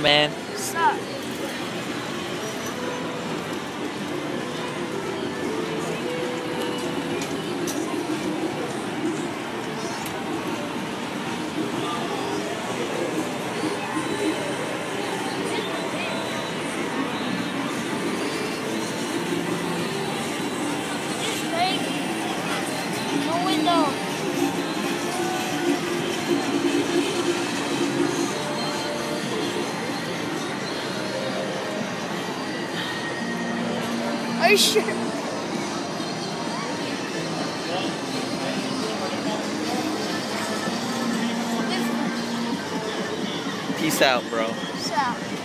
Man. No window. Are you sure? Peace out, bro. Peace out.